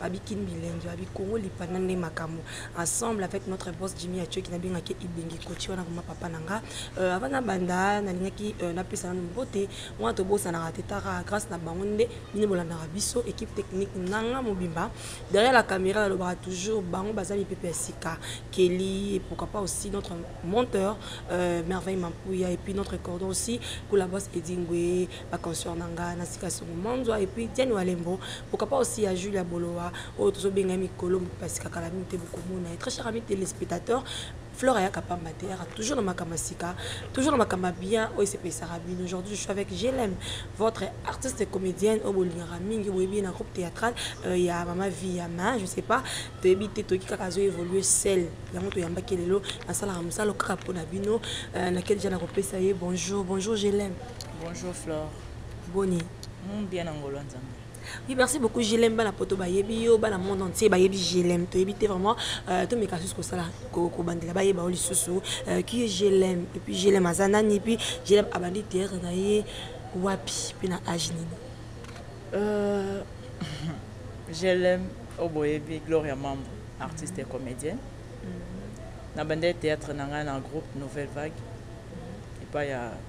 babikini bilengi babi kongo lipanda nde makambo ensemble avec notre boss jimmy atioki nabengaki ibenge koci wana koma papa na nga euh, avant nabanda nalingaki euh, napesa nanu mbote wana tobosanaka te taka grâce na bango nde bino bolandaka biso équipe technique nanga mobimba derrière la caméra nalobaka toujours bango baza mipepe ya sika kelly et pourquoi pas aussi notre monteur euh, merveille mampuya et puis notre cordon aussi kula boss edingwe ba concert na nga na sika songo manzwa et puis Diane Walembo pourquoi pas aussi ya Julia Bolowa oyo tozo benga mikolo mopasika kala mingi te bokomona et très cher ami téléspectateur Flore ayaka pamba te ayaka toujours na makambo sika toujours na makambo bien oyo esepesaka bino aujourd'hui je suis avec GLM votre artiste comédienne oyo bolingaka mingi boyebi ye na groupe théâtral euh, ya mama vie ya ma je sais pas toyebi te toki kaka azo évolue sel yango toyambaki lelo nasalaka mosala kaka mpo na bino euh, na keli ja nakopesa ye bonjour bonjour GLM Bonjour Flore. Boni. Mon bien na ngolo nzambe. Oui, merci beaucoup JLM bana poto bayebi yo bana monde entier bayebi JLM toyebi te vraiment euh, tomeka susu kosala kobandela bayeba yo lisusu euh, qui est JLM et puis JLM aza nani et puis JLM abandi théâtre na ye wapi mpe na age nini euh, JLM oyo boyebi Gloria Mambo artiste et comédienne mm -hmm. nabandeli théâtre na ngai na groupe Nouvelle Vague mm -hmm. epai ya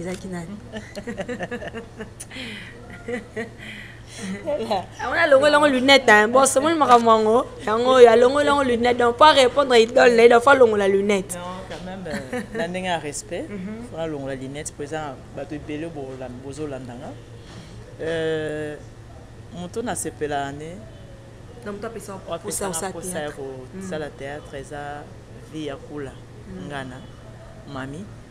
ezalaki nani yango nalongoli yango lunette bosomoli makambo yango yango oyo alongoli yango lunette donc po arépondre idole na ye donc fo alongola lunette euh, na ndenge ya respect mhm. fo nalongola lunette po eza bato ebele bozolanda nga euh, moto nasepelaka nde apesaka mposa ya kosala théâtre eza vie ya kula mhm. ngana mami mm.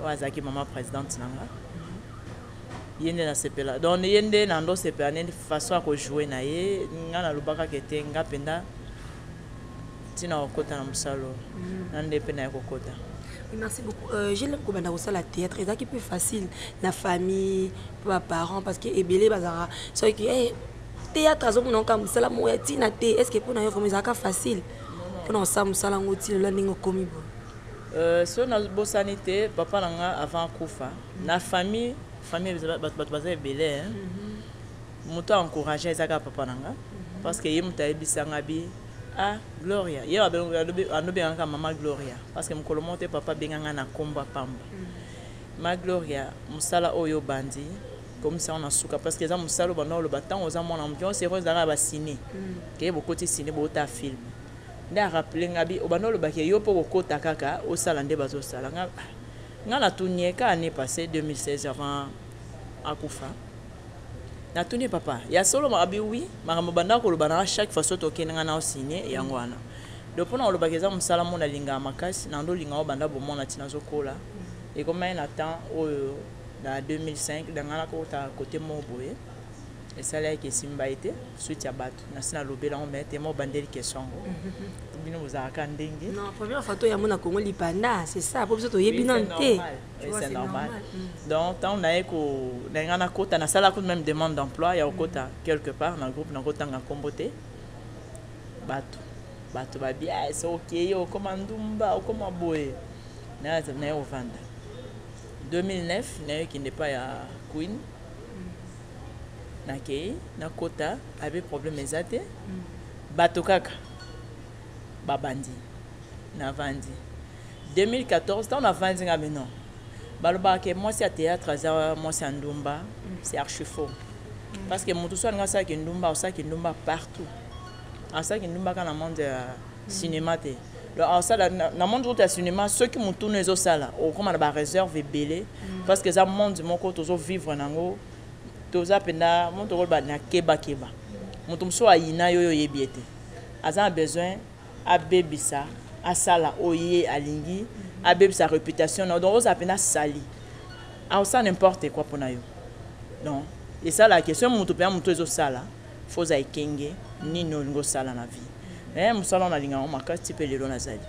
oyo azalaki mama presidente na nga ye nde nasepela donc ye nde na ndo sepela nde façon ya kojoue na ye nga nalobaka ke te nga mpenza ntina kokota na mosala oyo mm. na nde mpe naye kokota merci beaucoup euh, je lem kobanda kosala théâtre ezalaki mpe facile na famille mpe baparent parce que ebele bazalaka soki hey, eh, théâtre azomona oka mosala moko ya ntina te est ce que mpo na yo vraimen ezalaka facile mpo na kosala mosala yango ti lola ndenge okomi boye Euh, so na bosani te papa na nga avant akufa mm. na famille famille bato baza ebele hein. Mm -hmm. moto encourage ezaka papa na nga mm -hmm. parce que ye moto ayebisa nga bi ah gloria ye anobengaka mama gloria parce que mokolo moko te papa abenga nga na nkombo apamba mm -hmm. ma gloria mosala oyo obandi komisa yango na suka parce que eza mosala obanda oloba ntango oza mwana moto yango sero ezalaka basine mm. keye bokoti sine boota filme nde a rappeler nga bi obanda oloba ke yo pe okokota kaka osala nde bazo sala nga ah, nga na tuni ye ka annee passee 2016 avant akufa na tuni papa ya solo maka bi oui makambo banda koloba na chaque fois soto okende nga na osigne yango wana donc mpona kolobaka eza mosala mo nalingaka makasi na ndolinga oyo banda bomona ti nazokola ekomaki na temps oyo na 2005 danga nakota kote moko boye esalaki esimba ye te suite ya bato nasi nalobela yango mai tema obandeli question yango mhm. bino bozalaka ndenge première fois toyango na kongo lipanda c'est ça po biso toyebi nanu te c'est normal mm. donc ntango naye nalinga nakota nasala kutu même demande d'emploi ya kokota mm. quelque part na groupe nakotanga nkombo te bato bato babia ese okei okoma ndumba okoma boye naye ovanda 2009 naye okende epai ya queen nakei nakota abe problème eza te bato kaka babandi navandi 2014 ntango navandi nga mino balobaka ke mwasi ya théâtre aza mwasi ya ndumba c'est archi faux mm. parce que moto so alingi asala kindumba osala kindumba partout asala kindumba kaka na monde ya cinema te donc asala na monde oyo ya cinema soki motuna ezosala okokoma na bareserve ebele mm. parce que eza monde moko tozovivre nango toza mpenza moto okoloba na kebakeba moto mosusu ayina yo oyo oyebi ete aza na besoin abebisa asala oyo ye alingi mm. abebisa réputation na yo donc ozala mpenza sali aosala n'importe quoi mpo na yo donc esalaka question moto mpenza moto ezosala Faut ozala ekenge nini olingi osala na vie mais musala wana nalinga yango makasi ti pe lelo nazali.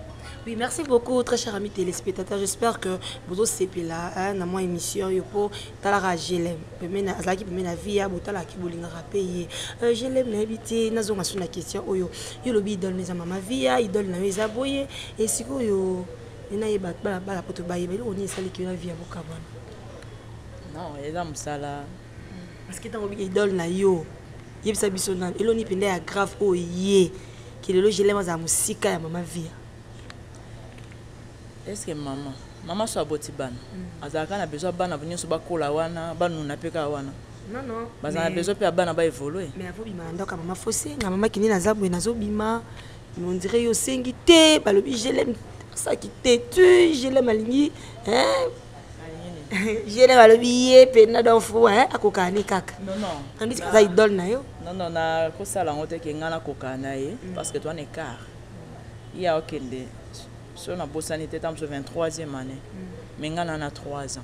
Oui, merci beaucoup, très cher ami téléspectateur. J'espère que vous aussi là, hein, dans mon émission, yo po talara je l'aime. Pemena azaki pemena vie ya botala ki bolinga payer. Euh, je l'aime na habité na zonga sur la question oyo. Yo lobi idole mes mama vie ya idole na mes aboye et siko yo ena ye bat bala bala poto baye bali oni sali ki na vie ya bokabana. Non, eza musala. parce que tango idole na yo yebisa biso nani eloni mpenza ya grave oyo ye kelelo gelema azala mosika ya mama via eske mama mama so aboti bana mm. azalaka na besoin bana nyonso bakola wana banuna mpe kaka wana bazala besoin mpe ya bana baevolue mais akobima na ndako ya mama fosenga mama kini naza boye nazobima ondire yo osengi te balobi gelem asaki te tu gelem alingi jene balobi ye mpena don fo akokana ne kaka andisi aza idole na yo nono nakosala yango te ke ngai nakokana na ye mm. parce que toa na écart ye akokende so nabosani te ta mosu 23e année me mm. ngai na na 3 ans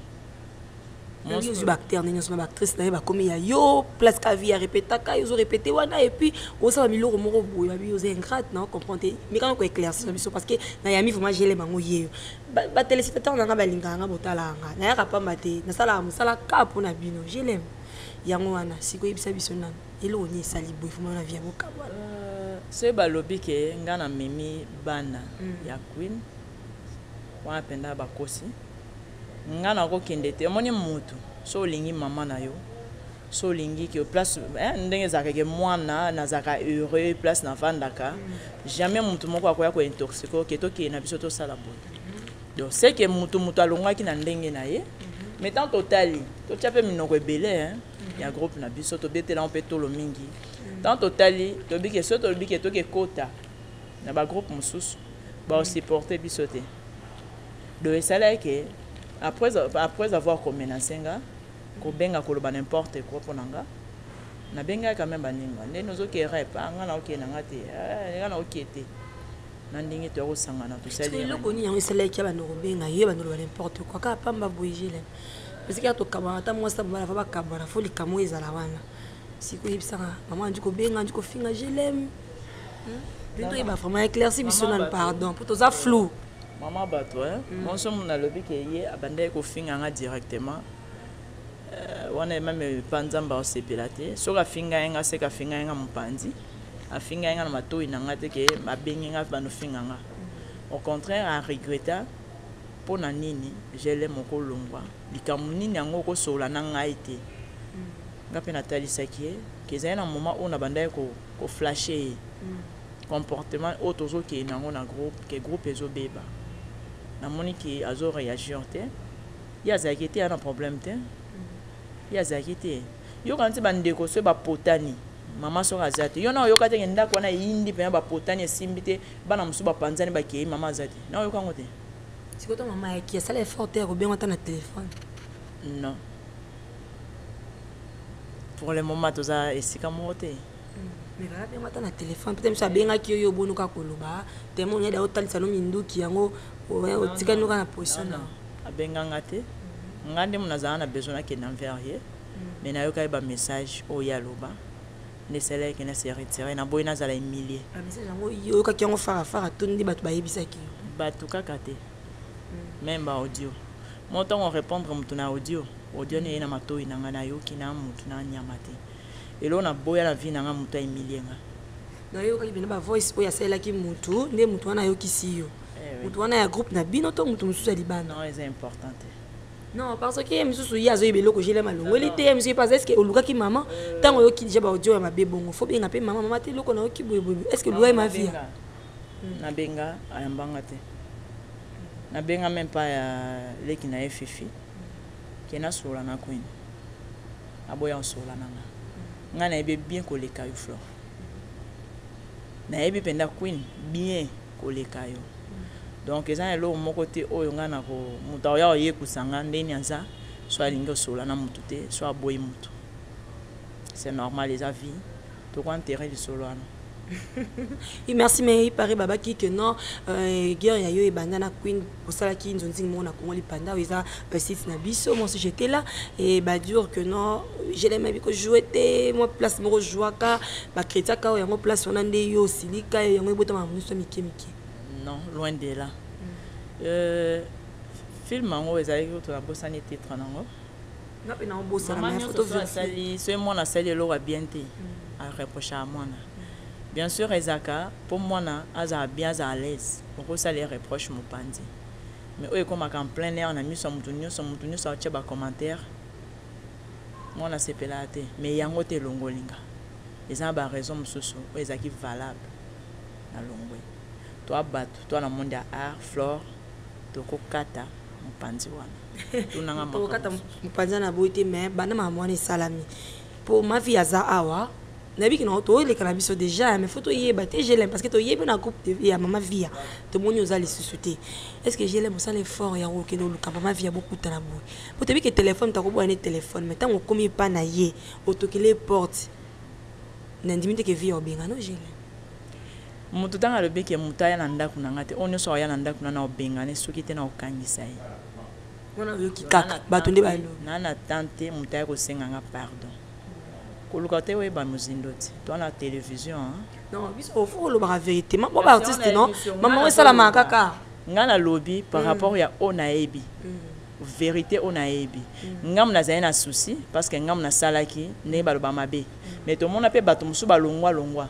ozwi baacteur ndenge nyonso na baactrice na ye bakomi ya yo place kavi ya repetaka yo ozo repete wana epuis osala biloko moko boye babi oza ingrate na comprendre te mekana koeclaircir na biso parce que na yami vraiment jelem yango yeyo ba telespectateurs na nga balingaka nga botalaka nga nayaka pamba te nasalaka mosala ka mpo na bino je l'aime yango wana sikoyebisa biso nanu eloko nini esali boye vraimen na vie yango kabwana euh, soki balobi ke nga na memi bana mm. ya queen wana mpenza bakosi nga nakokende te omoni motu so olingi mama na yo so olingi ke place eh, ndenge ezalaka ke mwana nazalaka heureux place navandaka jamais motu moko akoya kointoxique oke tokeye na biso tosala boye donc c'est ke motu motu alongaki na ndenge na ye mais tant totali totya mpe minoko ebele ya groupe na biso tobetelango mpe tolo mingi tant totali toyebi ke so tolobi ke tokekota na bagroupe mosusu baosupporte biso te donc esalaki ke après, après avoir komenase nga Kobenga koloba n'importe quoi pona nga na bengaki quand meme ba ninga nde nozo ke rep ah nga nako ke na nga te eh nga nako ke te na ndenge toya kosangana tosali rien. Eloko nini yango esalaki ya bando kobenga yo bando loba n'importe quoi kaka pamba boye jelen parce que to kabana ata mwasi na mobali ba kabana fo likambo ezala wana siko yebisanga maman ndi kobenga ndi kofinga jelen nde toyeba vraiment éclairci biso nanu pardon po toza flou mama bato eh, mm. monso mona alobi ke ye abandaki kofinga nga directement Euh, wana ye meme pa nzambe aosepela te soki afinga ye nga seke afinga ye nga mopanzi afinga ye nga na matoi na nga te ke abengi nga banofinga nga au contraire aregreta mpo na nini jele moko olongwa likambo nini yango okosolola na ngai te nga mpe natalisaki ye ke ezali na moment oyo nabandaki koflashe ye comportement oyo tozokende yango na groupe ke groupe ezobeba namoni ke azoreagir te Ye azalaki te ana problème te ye azalaki te yoka nse ba ndeko soki ba potani mama soki aza te yo na oyoka te ke ndako wana eyindi pena ba potani esimbi te bana mosusu ba panzani ba keyi mama aza te na oyoka ngo te sikoyo to mama ayaki asala effort te ya ko benga ta na téléphone non pour le moment toza esika moko te mekakaki ata na telefone mpe biso abengaki yo yo obonuka koloba temo onyada otalisa no minduki yango otikani noka na position na abenganga te nga nde mona azala na besoin nakende envers ye mais nayokaki bamessage oyo ye aloba nde esalaki na se retire naboyi nazala emilie oyokaki yango farafara to nde bato bayebisaki yo bato kaka te meme ba audio mo ntango orépondre moto na audio audio neye na matoi na ngai nayoki na moto na nyama te Eloko na boya na vie na nga mutu a humilie nga. Donc yo yokaki pena ba voice oyo asalelaki mutu nde mutu wana ayokisi yo? Mutu wana ya groupe na bino to mutu mususu ya libanda? Non eza important te. Non parce que ye mususu ye azoyeba eloko JLM alongoli te ye mususu ye pe aza est ce que olukaki maman tango oyoki dejà ba audio ya mabe bongo faut obenga pe maman maman ata eloko nayoki boye boye est ce que olukaki ma vie? Na benga ayamba nga te na benga meme pas ya leki na ye Fifi ke nasolola na Queen. Aboya osola na nga. Nga nayebi ye bien koleka yo flore. Nayebi penza queen bien koleka yo. Donc eza na eloko moko te oyo nga nako mutu akoya koyekusa nga ndeni aza soit alingi osola na mutu te soit aboyi mutu. C'est normal eza vie. toko enterre lisolo wana il merci mais il paraît baba qui que non euh, guerre ya yo ebanda na queen osalaki nzonzi moko na kongo lipanda oyo eza euh, site na biso moi aussi j'étais là et badur que non je l'aime biko jouer te moi place moko jouaka bakritaka oyo yango place wana nde yo osilika yango ebotama mosusu mike mike non loin de là mm. euh, film yango ezalaki kutu nabosani titre nango nga pe nao bosana mais photo vue asali soki mwana asali eloko ya bien te mm. a reproche ya mwana mm. bien sûr ezaka po mwana azala bien aza à l'aise okosala ye reproche mopanzi mais oyo ekomaka en plein air na miso ya moto nyonso moto nyonso aotya ba commentaire mwana asepelaka te mais yango te elongoli nga eza na ba raison mosusu oyo ezalaki valable na longwe toa bato toa na monde ya art flore toko kata mupanzi wana tuna nga makambo kata mupanzi wana boyi te mais banda makambo wana esalami po ma vie aza awa nayebi kina tooleka na biso déjà mais faut toyeba te glm parce que toyebi na groupe de vie ya mama via tomoni oza lisusu te est ce que glm osala effort ya kokende oluka mama via bokutana boye po toyebi ke telefone takoboya ne telefone mais ntango okomi epa na ye otokele porte nandimi te ke vie ya obenga no glm Moto tango alobi ke moto aya na ndaku na nga te, oyo nioso akoya na ndaku na nao bengane soki te nao kangisa ye. Wana oyoki kaka batu nde balobi. Naa na temps te moto aya ko senga nga pardon. Koluka te oyeba mozindo te. Toi na television hein. Non biso il faut olobaka verite. Ma bo ba artiste non maman ngo esalamaka kaka. Nga na lobi par rapport ya oyo na yebi. Verite oyo na yebi. Ngambo na zali na souci parce que ngambo na salaki ndenge ba loba mabe mais to mona pe batu mosusu ba longua longua.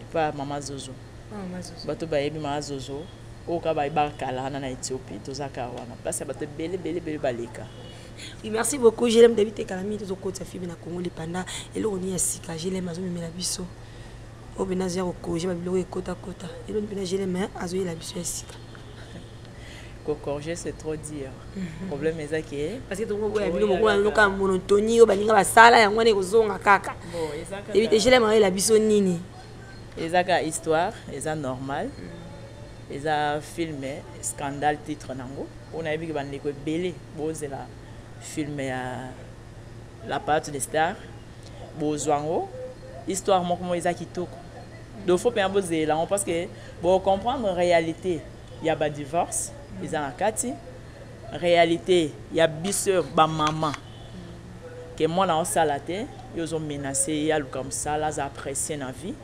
epa mama zozo bato bayebi mama zozo oyo kaka bayebaka kala wana na ethiopie toza kaka wana place ya bato ebele bele bele baleka Oui, merci beaucoup. Je l'aime David Tekalami, tout au côté fille na Congo les panda et le roni ya sika. Je l'aime azo mimela biso. Obena zero ko, je babilo ekota kota. Et le bina je l'aime azo yela biso ya sika. ko corriger c'est trop dire problème eza ke parce que tongo boya bino moko na loka monotonie yo baninga basala yango wana ekozonga kaka ebi te jele mayo la biso nini eza ka histoire eza normal mm. eza film scandale titre nango oyo nayebi ke bandeko ebele bozela film ya la part de star bozwa yango histoire moko moko eza kitoko dofo mpenza bozela yango parce que bocomprendre réalité ya ba divorce eza na kati réalité ya biso ba maman ke mwana osala te yo ozo menace ye aluka mosala aza apprécie na vie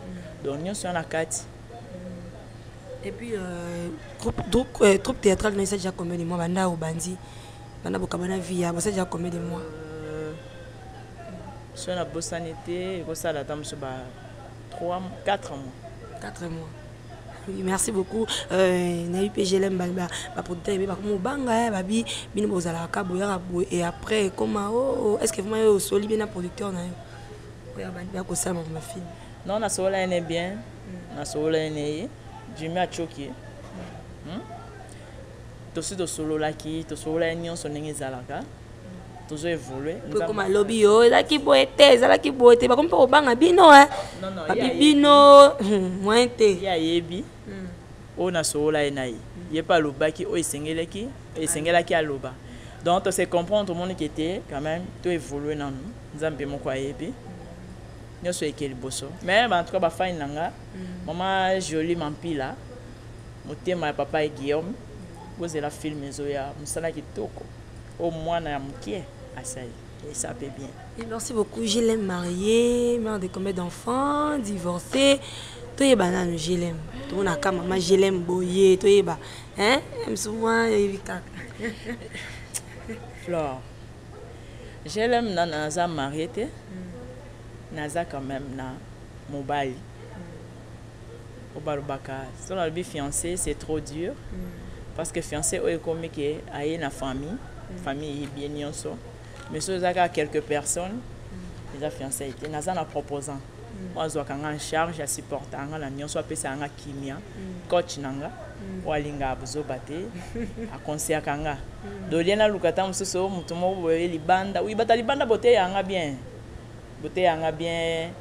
donc nyonso ya na kati et puis euh, troupe, troupe, euh, troupe théâtrale na esali ja combien de mois banda obandi banda bokaba na vie ya bosali ja combien de mois euh, so na bosani te ekosala ata mosu ba 3 4 mois 4 mois merci beaucoup euh, nayebi mpe glm baproducteur ebe bakoma obanga eh, babi bino bozalaka ka boyaka boye et après ekoma o oh, oh, est ce que vraimen yo osoli bie na producteur na yo oyo abandi bakosala makoma fini non nasobola ene bien mm. nasobola ene ye jimi acoki hmm? tosi tosololaki tosololaki nyonso ndenge ezalaka tozo evolue ekoma lobi yo ezalaki boye te ezalaki boye te bakomi mpe kobanga bino e babi bino hmm, moyen te ye ayebi hmm. oyo nasowola ye na ye ye mpe alobaki oyo esengelaki esengelaki aloba donc tose comprendre omoniki ete quand même to évolue nanu nzambe moko ayebi nyonso eke liboso mais en tout cas bafani na nga hmm. mama jolie mampila motema ya papa ye guillaume bozela filme ezoya mosala kitoko Oyo mwana ya mukie asali esa pe bien. Et merci beaucoup JLM mariée, mère de combien d'enfants, divorcée. toyeba nanu glm tomonaka mama glm boye toyeba msuma yebi kaka flore glm na naza marie te naza quand même na mobali po balobaka soki nalobi fiance c'est trop dur mm. parce que fiance oyo ekomi ke aye na famille mm. famille eyebi ye nyonso mais soki eza kaka quelques personnes mm. eza fiance ye te naza na proposant mm. oyo azwaka nga en charge asupportaka nga na nyonso apesaka nga kimia mm. coach na nga mm. oyo alingaka bozoba te akonseyaka nga mm. dolie naluka ta mosusu moto moko boye libanda wi bata libanda boteya nga bien Boteya nga bien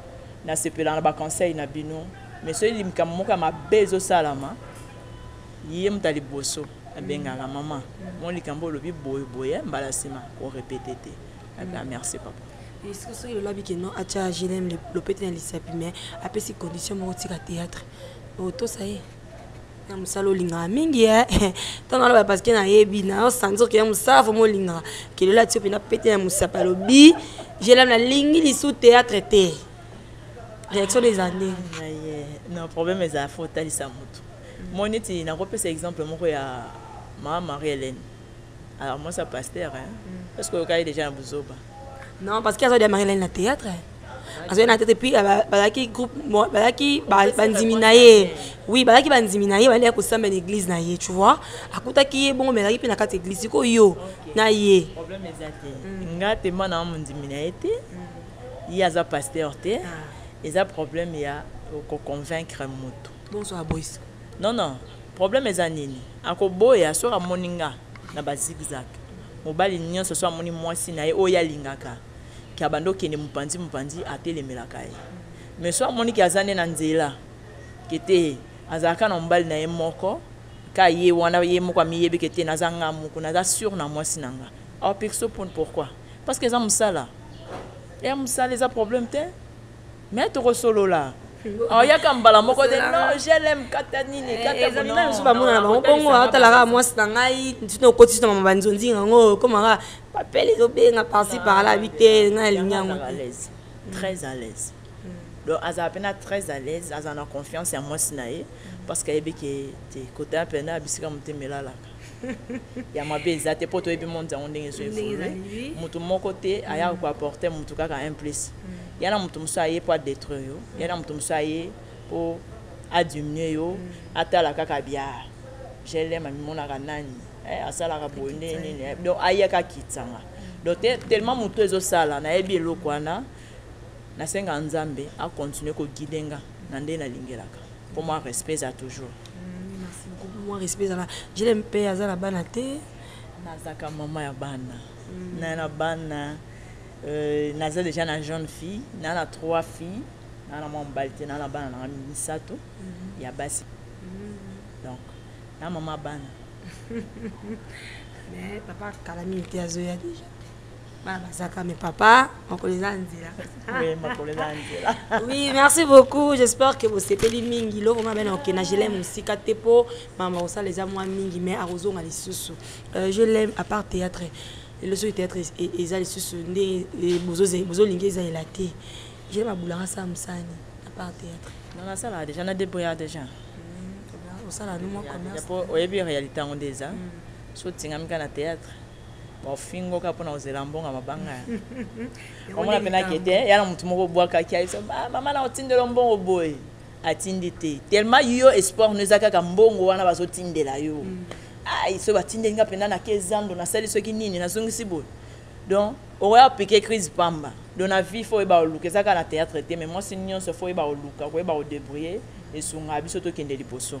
na sepelaka na ba conseil na bino mais soki likambo moko ya mabe ezosalama ye moto ya liboso abengaka mm. mama mm. mo likambo olobi boye boye eh, mbala nsima korepete te aka mm. merci papa esika soki lolabi ke non atya glm lopete na lisapi mais apesi condition moko tika théâtre otosa ye na mosala olingaka mingi eh. ntango naloba parceke nayebi nayo sentir ke ya mosala vraimen olingaka kelelo ati yo mpenza pete ya mosapa alobi gelame nalingi lisu théâtre te réaction des années non problème eza fo otalisa motu moi neti nakopesa exemple moko ya mama marie hélène alors moi sa pasteur hein, mm. parce que oyoka ye déjà na buzoba non parce que azo dia marie hélène na théâtre azali na tete puis bazalaki groupe bazalaki bandimi na ye oui bazalaki bandimi na ye baleki kosamba na église na ye tu vois akutaki ye bongo me azalaki mpe na kati église sikoyo yo na ye mm. nga te mwana wa mondimi na ye te mm. ye aza pasteur te ah. eza problème ya koconvaincre moto bonsoir boys non non problème eza nini akoboya soki amoni nga na bazigzag mobali nyonso so amoni mwasi na ye oyo alingaka ke abanda okende mopanzi mopanzi atelemelaka ye mais so amoni ke aza nde na nzela ke te azalaka na mobali na ye moko ka ye wana ye moko amiyebi ke te naza nga moko naza sur na mwasi na nga aopekisa oponi pourquoi parce que eza mosala ya mosala eza problème te mais tokosolola oyaka ah, mbala moko te no glm kata nini eh, katamisu bamona na bango bongo atalaka mwasi na ngai ntino okotisi na mama banzonzi yango okomaka papele ezobenga parci par là bi te ngai nalingi yango très à l'aise mm. donc azala mpena très à l'aise azala na confiance ya mwasi na ye parce que ayebi ke te kota mpena bisika motema elalaka ya mabe eza te mpo toyebi monde yango ndenge ezo evolue motu moko te aya mm. koapporte motu kaka un plus mm. ya na motu mosusu aye mpo adetruire yo ya na motu mosusu aye mpo adiminue yo mm. atala kaka bia glm amimonaka nani eh, asalaka boye ndenge nini eh. donc ayaka akitsanga donc tellement motu ezosala nayebi eloko wana nasenga nzambe akontinue koguide nga na nde nalingelaka mpo mwa respect eza toujours mm, mwa respect ezala jele mpe aza na bana te nazaka mama ya bana mm. na na bana euh, naza déjà na jeune fille na na trois filles na na mwa mobali te na na bana nanga misato mm-hmm. ya basi mm. donc na mama bana mais papa kala mingi te azoya déjà bana bazaka mais papa makolo eza nzela oui merci beaucoup j'espère que bosepeli mingi loko ma bana okenda je l'aime mosika te mpo mama kosala eza mwa mingi mais akozonga lisusu euh, je l'aime à part théâtre lelo soki théâtre eza lisusu nde bozolingi ezalela te je l'aime abulanga sa mosani à part théâtre nasalaka déjà na débrouillard déjà hmm, osala no mwa commerce oyebi réalité yango nde eza hmm. so otingami kaka na théâtre Bafingo kaka pona kozela mbongo ya mabanga omona pena ke te ya na mutu moko obwakaki ayebisa ah, mama na otindela mbongo boye atindi te tellement yo espoir no eza kaka mbongo wana bazotindela yo mm. ai ah, so batindeli nga mpenza na kezando nasali soki nini nazongisi boye donc okoya pike crise pamba donc na vie fo oyeba koluka eza kaka na théâtre te mais mwasi nyonso fo oyeba koluka koyeba kodebrouille esunga biso tokende liboso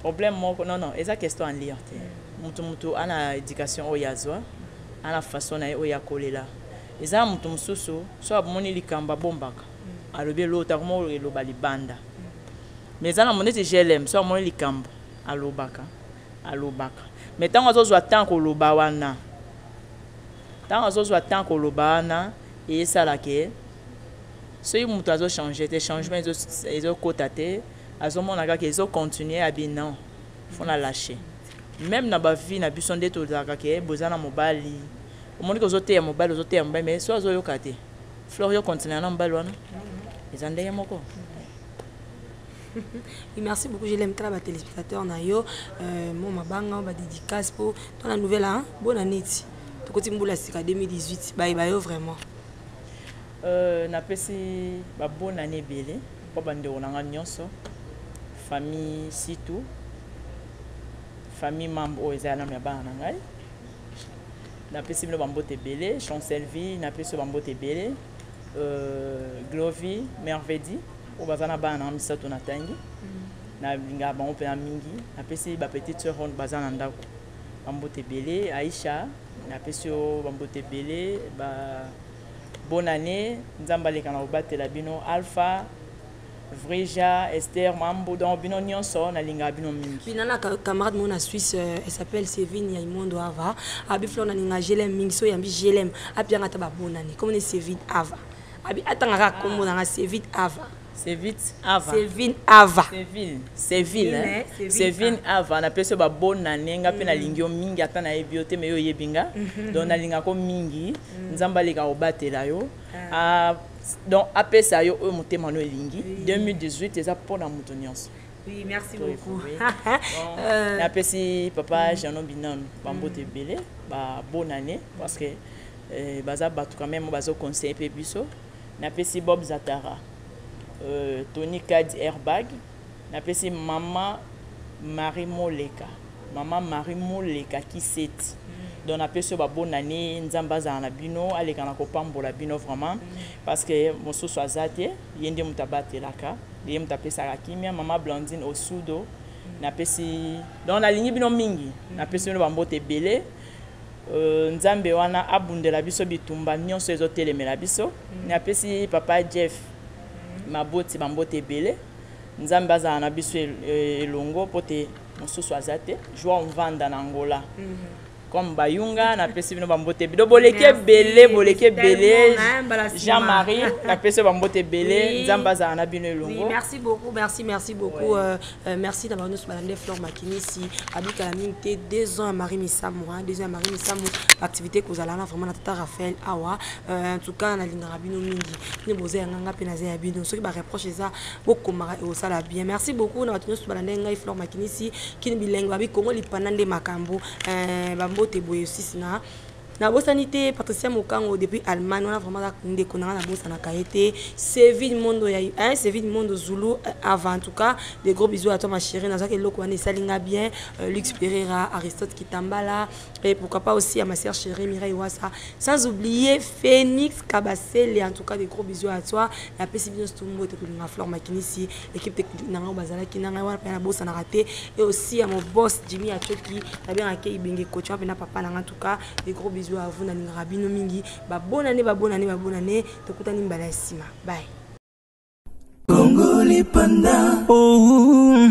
Problème moko non non eza question ya lire te mutu mutu ana education oyo azwa ana façon na ye oyo akolela eza na mutu mosusu so amoni likambo abombaka alobi elotaka moko eloba libanda mais eza na moneti GLM so amoni likambo alobaka alobaka mais ntango azozwa temps koloba wana ntango azozwa temps koloba wana esalaka soki moto azochanger te changement ezokota te azo mona kaka ezo continuer abi non faut na lache meme na ba vie na biso nde tozalaka ke boza na mobali omoni kozo teya mobali ozo teya mobali mais so azo yoka te Florio continuer na mobali wana eza ndenge moko Et merci beaucoup, je l'aime très bien, téléspectateurs, nayo, euh, mon mabanga, ba dédicace pour ton nouvelle, hein, bonne année. Tu continues boula sika 2018, bye bye, vraiment. Euh na pesi ba bonne annee ebele po ba ndeko na nga nionso famille situ famille mambo oyo eza ya nanu ya bana na ngai na pesi bino ba mbote ebele chancel vie na pesi ba mbote ebele euh glovi mervedi oyo baza na bana na misato na tangi mm. na linga bango mpe na mingi na pesi ba petite sœur ronde baza na ndako ba mbote ebele aisha na pesi yo ba mbote ebele ba Bonne annee nzambe aleka na kobatela bino alpha, vrija, Esther, mambu donc bino nionso nalingaka bino mingi. Pina na camarade mona Suisse euh, elle s'appelle Sevine ya Imondo Ava abi flona ninga GLM mingi so yambi GLM apianga ta ba bonne année comme ne Sevine Ava abi atanga ka kombo na nga Sevine Ava. Sevite Ava. Sevine Ava. Sevine. Sevine. Hein? Hein? Sevine, Sevine Ava. Na peso ba bonne année nga pe na mm. lingi yo mingi ata na yebi yo te mais yo yebi nga. Mm-hmm. Donc na linga ko mingi. Mm. Nzamba leka obatela yo. Ah. ah donc apesa yo oyo motema no elingi 2018 eza mpo na moto nyonso Oui, merci beaucoup. Euh, napesi papa mm. jeanon binano bambote ebele ba bonne année parce que euh, baza bato quand même bazoconseille mpe biso napesi bob zatara euh, tony cad airbag napesi mama marie moleka mama marie moleka kiseti donc napesi yo babonani nzambe azala na bino aleka na kopambola bino vraiment parce que mosusu aza te ye nde moto abatelaka ye moto apesaka kimia mama blandine osudo napesi donc nalingi bino mingi napesi bino bambote ebele Euh, nzambe wana abundela biso bitumba nyonso ezotelemela biso mm. napesi papa jeff mm. maboti bambote ebele nzambe azala na biso e, elongo mpo te mosusu aza te joao mvanda na angola mm -hmm. comme bayunga napesi bino bambote ebele boleki ebele boleki ebele jean marie napesi yo bambote ebele nzambe azala na bino elongo merci beaucoup merci merci beaucoup euh, Euh, merci na bango nyonso balande flore makinisi abikala mingi te deux ans ya marie misamu deux ans ya marie misamu baactivité ekozala wana vraiment na tata raphael awa euh, en tout cas nalingaka bino mingi bino boza ya nganga mpe naza ya bino soki bareproche eza bokomaka ekosala bien merci beaucoup na bato nyonso balande ngai flore makinisi kini bilengi babi kongo lipanda nde makambo euh, bambote boye osisi na nabosani te patricia mokango depuis allemagne wana vraiment aza ndeko na nga nabosanaka ye te sevin mondo ya hein, sevin mondo zulu eh, avant en tout cas de gros bisous à toi ma chérie nazwaki eloko wana esali nga bien euh, lux pereira aristote kitambala et pourquoi pas aussi à ma sœur chérie mireille wasa sans oublier phoenix kabasele en tout cas de gros bisous à toi napesi bino situmbo ete kolinga flore makinisi ekipe tekniki na ngai bazalaki na ngai wana mpe nabosanaka te e aussi ya mobos jimi ya coki nabengaka ibenge coach wana mpe na papa na ngai tuka de gros bisous à vous nalingaka bino mingi babonane babonane babonane tokutani mbala ya nsima baye Congo lipanda oh.